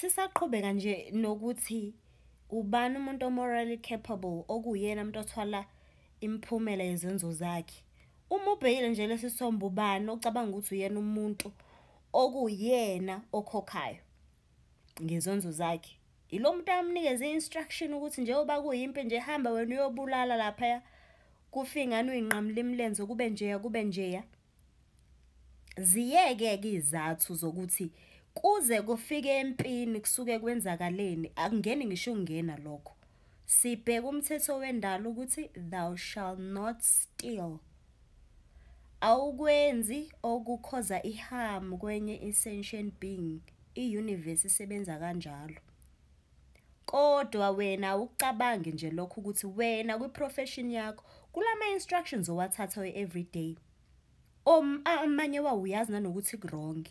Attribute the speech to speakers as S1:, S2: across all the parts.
S1: sisaqhubeka nje nokuthi ubani umuntu o-morally capable okuyena umuntu othwala imiphumela yezenzo zakhe. Uma ubhekile nje lesi sithombe ubani ocabanga ukuthi uyena umuntu okuyena okhokhayo ngezenzo zakhe. Ilo muntu amnikeze i-instruction ukuthi njengoba kuyimpi nje hamba wena uyobulala laphaya kufike ingane uyinqamule imilenze kube njeya kube njeya. Ziyeke-ke izathu zokuthi kuze kufike empini kusuke kwenzakaleni akungeni ngisho ukungena lokho. Sibheka umthetho wendalo ukuthi thou shall not steal. Awukwenzi okukhoza i-harm kwenye i-sentient being. I-universe isebenza kanjalo. Kodwa wena awukucabangi nje lokho ukuthi wena kwi-profession yakho kulama instructions owathatha we-everyday. Amanye wawo uyazi nanokuthi ku-wrong.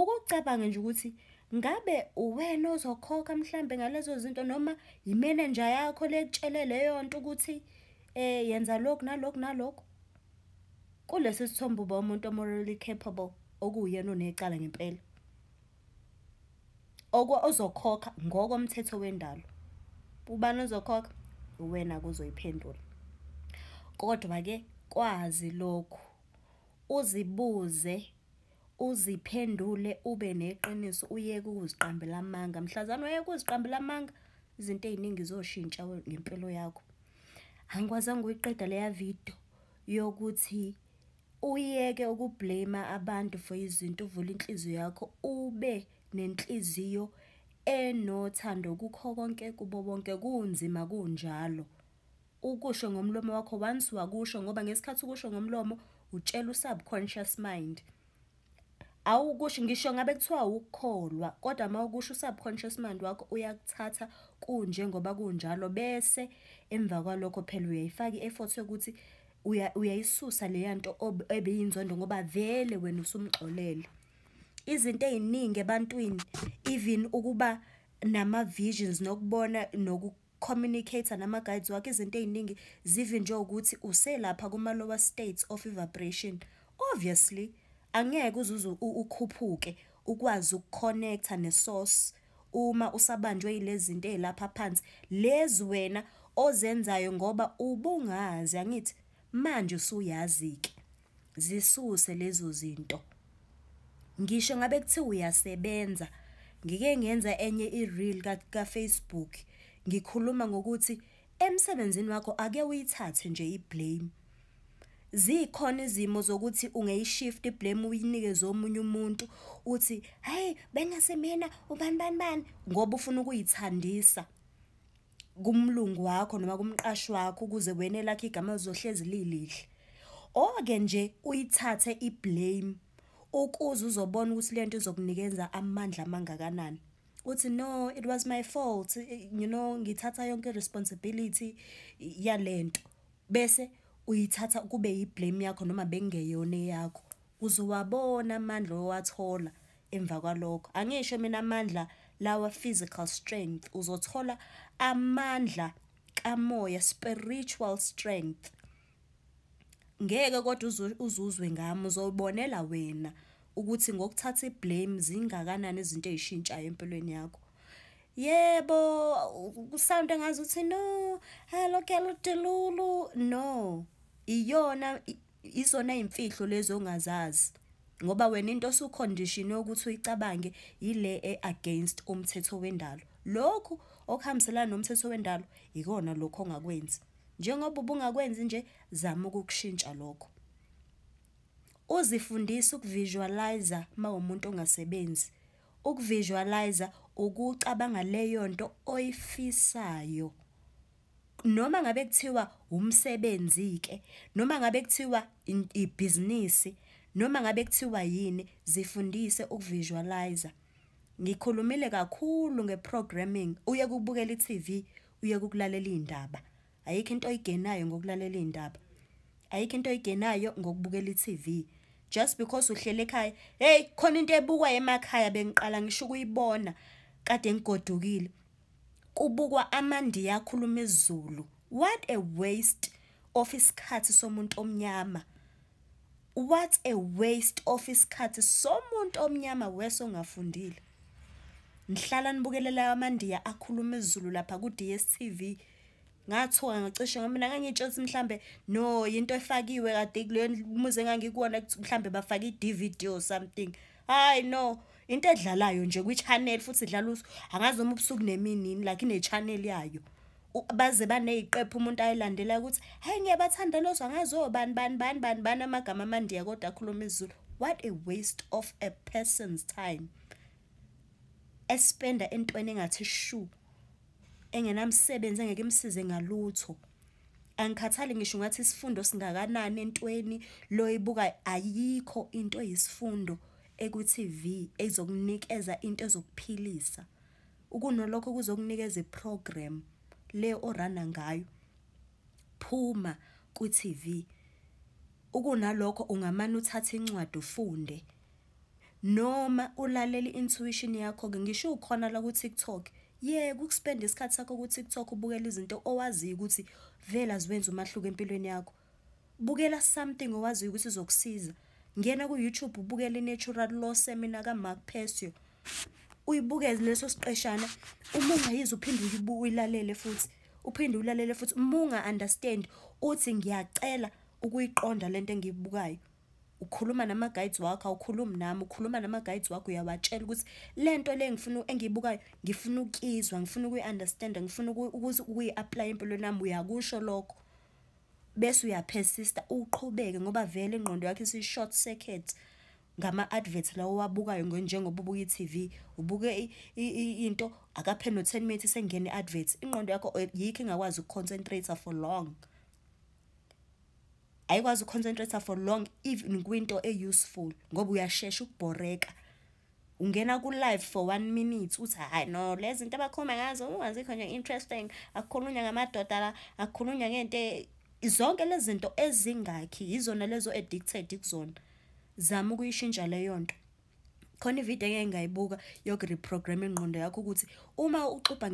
S1: Ukucabanga nje ukuthi ngabe uwena ozokhokha mhlambe ngalezo zinto noma imeneja yakho le ekutshele leyo nto ukuthi yenza lokhu nalokhu nalokhu. Kulesi sithombe uba umuntu o-morally capable okuwuyena onecala ngempela. Ozokhokha ngokomthetho wendalo. Ubani ozokhokha? Uwena-ke ozoyiphendula. Kodwa-ke kwazi lokhu uzibuze uziphendule ube neqiniso uyeke ukuziqambela amanga. Mhlazane wayeka ukuziqambela amanga izinto ey'ningi zoshintsha ngempilo yakho. Angikwazanga ukuyiqeda leya video yokuthi uyeke uku-blame abantu for izinto uvule inhliziyo yakho ube nenhliziyo enothando kukho konke kubo bonke kunzima kunjalo. Ukusho ngomlomo wakho once wakusho ngoba ngesikhathi ukusho ngomlomo utshela u-subconscious mind. Awukusho ngisho ngabe kuthiwa ukukholwa kodwa mawukusho u-subconscious mind wakho uyakuthatha kunjengoba kunjalo bese emva kwalokho phela uyayifaka i-effort yokuthi uyayisusa leya nto ebeyinzondo ngoba vele wena usumxolele. Izinto ey'ningi ebantwini even ukuba nama-visions nokubona noku-communicate-a nama-guides wakho izinto ey'ningi zivinjwe ukuthi uselapha kuma-lower states of i-vibration. Obviously angeke uze ukhuphuke ukwazi uku-connect-a ne-source uma usabanjwe yilezi zinto ey'lapha phansi. Lezi wena ozenzayo ngoba ubungazi angithi manje usuyazi-ke. Zisuse lezo zinto. Ngisho ngabe kuthiwa uyasebenza ngike ngenza enye i-reel ka-Facebook ngikhuluma ngokuthi emsebenzini wakho ake uyithathe nje i-blame. Zikhona izimo zokuthi ungayishift i-blame uyinikeze omunye umuntu uthi hhayi bengase mina ubani bani bani ngoba ufuna ukuyithandisa kumlungu wakho noma kumqashi wakho ukuze wena elakho igama lizohlezi lilihle. Oke nje uyithathe i-blame ukuze uzobona ukuthi lento izokunikeza amandla amangakanani. Uthi no it was my fault you know ngithatha yonke i-responsibility yalento. Bese uyithatha kube yi-blame yakho noma bekungeyona eyakho. Uzowabona amandla owathola emva kwalokho. Angisho mina amandla lawa physical strength uzothola amandla kamoya spiritual strength. Ngeke kodwa uzuzwe ngami uzobonela wena ukuthi ngokuthatha i-blame zingakanani izinto ey'shintshayo empilweni yakho. Yebo kusawunde engazuthi no lokhu delulu no iyona izona iy'mfihlo lezi ongazazi ngoba wena into osu-condition-we ukuthi uyicabange yile e-against umthetho wendalo. Lokhu okuhambiselana nomthetho wendalo ikona lokhu ongakwenzi. Njengoba ubungakwenzi nje zama ukukushintsha lokho. Uzifundise uku-visualize-a mawumuntu ongasebenzi. Uku-visualize-a ukucabanga leyo nto oyifisayo. Noma ngabe kuthiwa umsebenzi-ke noma ngabe kuthiwa ibhizinisi noma ngabe kuthiwa yini zifundise uku-visualize-a. Ngikhulumile kakhulu nge-programming uyeke ukubukela i-T_V uyeke ukulalela iy'ndaba. Ayikho into oyigenayo ngokulalela iy'ndaba. Ayikho into oyigenayo ngokubukela i-T_V. Just because uhleli ekhaya hheyi khona into ebukwayo emakhaya bengiqala ngisho ukuyibona kade ngigodukile. Kubukwa amaNdiya akhuluma isiZulu. What a waste of isikhathi somuntu omnyama. What a waste of isikhathi somuntu omnyama wesongafundile. nihlala nibukelela amandiya akhuluma isiZulu lapha ku-DSTV ngathuka ngacishe mina ngangitshela mhlambe no yinto efakiwe kade kuleyo muze engangikuwona mhlambe bafake i-DVD or something hayi no into edlalayo nje kwi-channel futhi idlala usu angazi noma ubusuku nemini like ine-channel yayo. Baze baneyiqephu umuntu ayilandela ukuthi hayi ngiyabathanda lozo angazi obani bani bani bani bani amagama amandiya kodwa akhuluma isiZulu. What a waste of a person's time. Espenda entweni engathi shu engenamsebenzi engeke imsize ngalutho. Angikhathali ngisho ngathi isifundo singakanani entweni lo ibuka ayikho into eyisifundo. eku-TV ezokunikeza into ezokuphilisa. Ukunolokho kuzokunikeza iprogram le orana ngayo phuma ku-TV ukunalokho ungamane uthatha incwadi ufunde. Noma ulalela i-intuition yakho ke ngisho ukhona la ku-TikTok. Yeke ukuspend isikhathi sakho ku-TikTok ubukela izinto owaziyo ukuthi vele aziwenza umahluko empilweni yakho. Bukela something owaziyo ukuthi izokusiza. Ngena ku-YouTube ubukele i-natural law seminar kaMark Persio. Uyibukeze leso siqeshana. Uma ungayizwa uphinde uyilalele futhi. Uphinde ulalele futhi. Uma unga-understand uthi ngiyacela ukuyiqonda lento engiyibukayo. Ukhuluma nama-guides wakho awukhulumi nami. Ukhuluma nama-guides wakho uyawatshela ukuthi le nto le ngifuna engiyibukayo ngifuna ukuyizwa ngifuna ukuyi-understanda ngifuna ukuyi-aplaya empilweni yami. Uyakusho lokho. Bese uyaphesista uqhubeke ngoba vele ingqondo yakho isi-short circuit ngama-advert lawo owabukayo njengoba ubuka i-TV ubuke into akaphe no-10 minutes sengene i-advert ingqondo yakho yikho ingakwazi ukuconcentrate for long. Ayikwazi ukuconcentrate for long even kwinto e-useful ngoba uyashesha ukubhoreka. Ungena ku-live for one minute uthi hayi no lezi zinto abakhuluma ngazo ungazikho nje interesting. Akukhulunywa ngamadoda la akukhulunywa ngento zonke lezi zinto ezingakhi yizona lezo addicted kuzona. Zama ukuyishintsha leyo nto. Khona ividiyo engeke ngayibuka yokureprogram ingqondo yakho ukuthi uma uxubha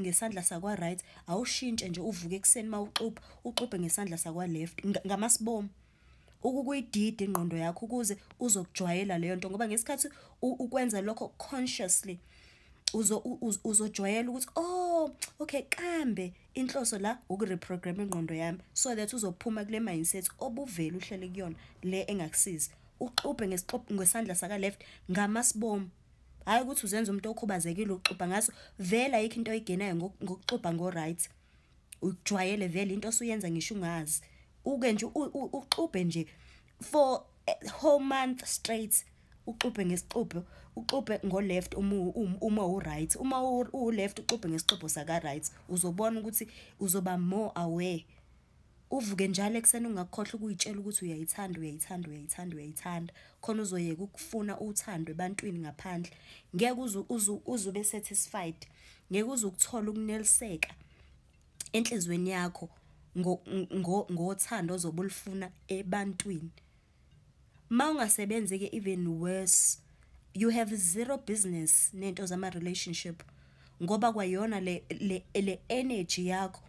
S1: ngesandla sakwa right awushintshe nje uvuke ekuseni uma uxubha uxubhe ngesandla sakwa left ngamasibomu ukukuyidida ingqondo yakho ukuze uzokujwayela leyo nto ngoba ngesikhathi ukwenza lokho consciously uzojwayela ukuthi oh okay kambe inhloso la ukureprogram ingqondo yami so that uzophuma kule mindset obuvela uhlele kuyona le engakusiza. Uxubhe ngesixubho ngesandla saka left ngamasibomu hayi ukuthi uzenza umuntu okhubazekile uxubha ngaso vele ayikho into oyigenayo ngokuxubha ngo right ujwayele vele into osuyenza ngisho ungazi. Uke nje uxubhe nje for whole month straight uxubhe ngesixubho. Uxubhe ngo left uma uma u right uma u left uxubhe ngesixubho saka right uzobona ukuthi uzoba more aware. Uvuke njalo ekuseni ungakhohlwa ukuyitshela ukuthi uyayithanda uyayithanda uyayithanda uyayithanda. Khona uzoyeka ukufuna uthando ebantwini ngaphandle. Ngeke uzube satisfied. Ngeke uzukuthola ukuneliseka enhlizweni yakho ngothando ozobe ulifuna ebantwini. Ma ungasebenzi ke even worse. You have zero business nento zama relationship ngoba kwayona le le energy yakho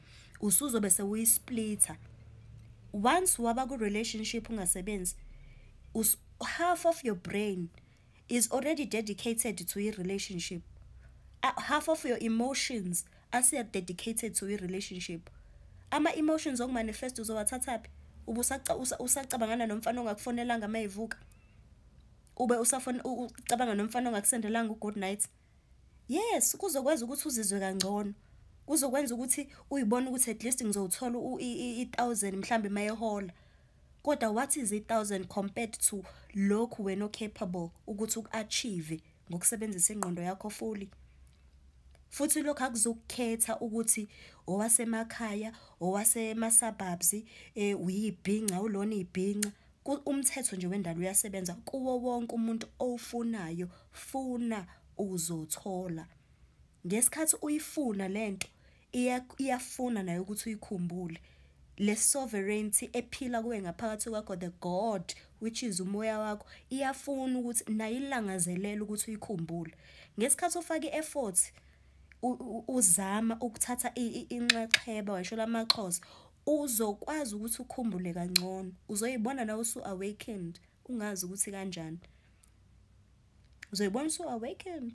S1: usuzobe sewuyisplitter. Once waba ku relationship ungasebenzi half of your brain is already dedicated to a relationship uh, half of your emotions are dedicated to a relationship ama emotions okumanifest uzowathathaphi ube usacabangana nomfana ongakufonelanga mayivuka ube usafona ucabanga nomfana ongakusendelanga ugood night. Yes kuzokwenza ukuthi uzizwe kangcono. Kuzokwenza ukuthi uyibone ukuthi at least ngizothola i1000 mhlambe mayehola. Kodwa what is i1000 compared to lokhu wena ocapable ukuthi ukuachieve ngokusebenzisa ingqondo yakho fully? Futhi lokho akuzokukhetha ukuthi owasemakhaya owasema suburbs eh uyibhinqa ulona ibhinqa umthetho nje wendalo uyasebenza kuwo wonke umuntu ofunayo funa uzothola ngesikhathi uyifuna lento iyafuna nayo ukuthi uyikhumbule. Le sovereignty ephila kuwe ngaphakathi kwakho the god which is umoya wakho iyafuna ukuthi nayo ilangazelela ukuthi uyikhumbule. Ngesikhathi ufaka ieffort uzama ukuthatha inxexheba washo lamaxhosa uzokwazi ukuthi ukhumbule kangcono. Uzoyibona nawe usu awakened ungazi ukuthi kanjani. Uzoyibona usu awakened.